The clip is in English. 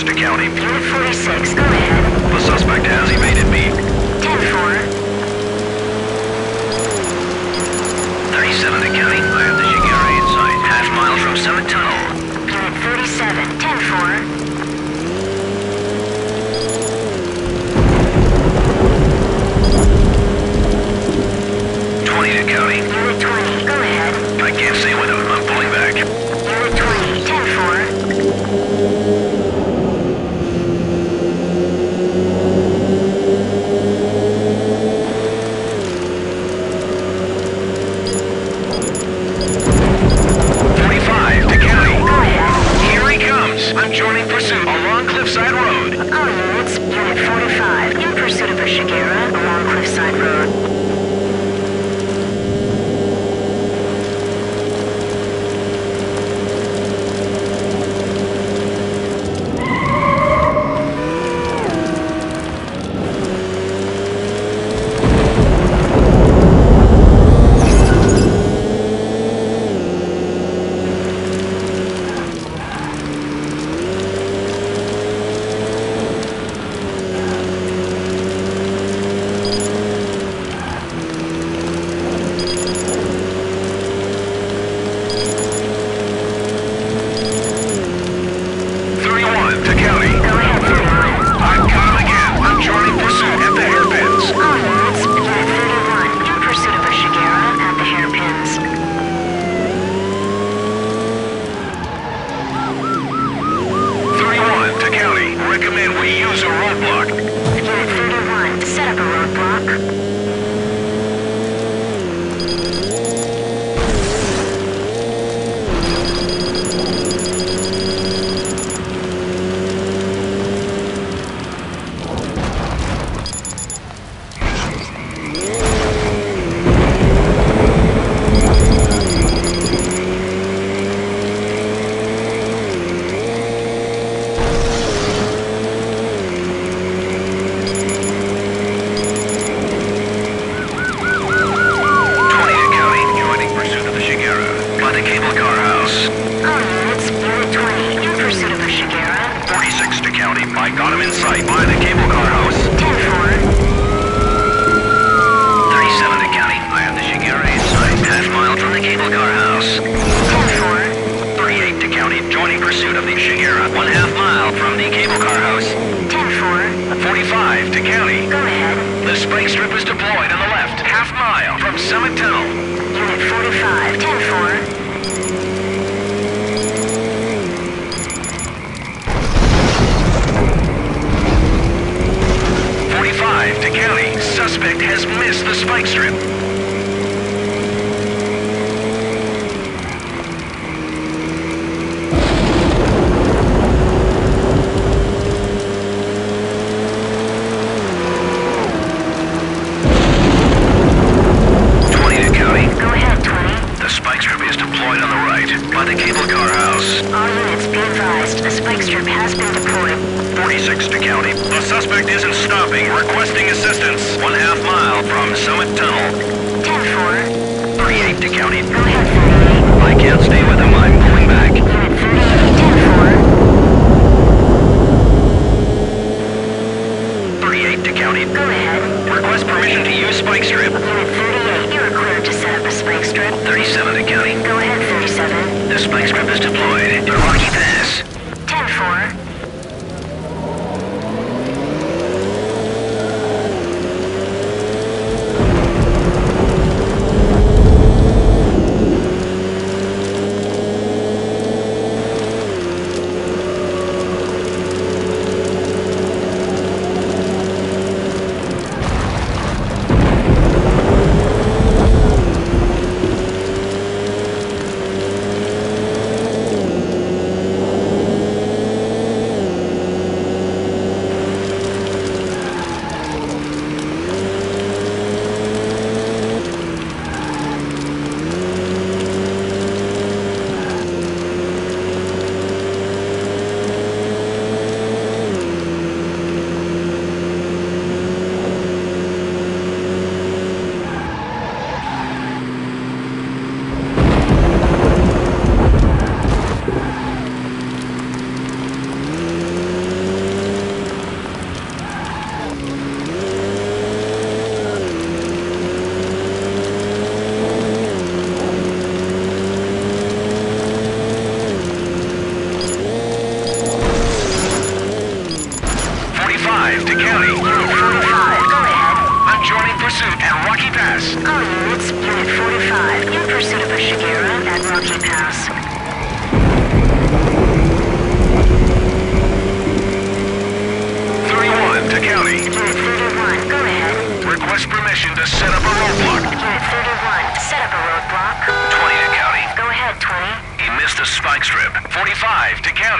To county, Unit 46, go ahead. the suspect has evaded me. 10-4. Thirty-seven to county, I have the Scighera in sight, half mile from Summit Tunnel. Unit 37, 10-4. Twenty to county, Unit 20, go ahead. I can't stay with in sight. By the cable car house. 10-4. Thirty-seven to county. I have the Scighera in sight. Half mile from the cable car house. 10-4. Thirty-eight to county. Joining pursuit of the Scighera. One half mile from the cable car house. 10-4. Forty-five to county. Go ahead. The spike strip is deployed on the left. Half mile from Summit Tunnel. Unit 45, 10-4. 46 to county. The suspect isn't stopping, requesting assistance. One half mile from Summit Tunnel. 10-4. 38 to county. Go ahead, 38. I can't stay with him. I'm pulling back. Unit 38, 10-4. 38 to county. Go ahead. Request permission to use spike strip. Unit 38, you're cleared to set up a spike strip. 37 to county. Go ahead, 37. The spike strip is deployed. Rocky Pass. to set up a roadblock. Unit 31, set up a roadblock. 20 to county. Go ahead, 20. He missed a spike strip. 45 to county.